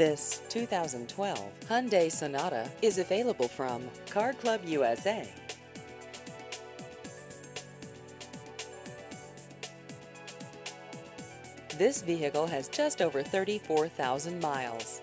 This 2012 Hyundai Sonata is available from Car Club USA. This vehicle has just over 34,000 miles.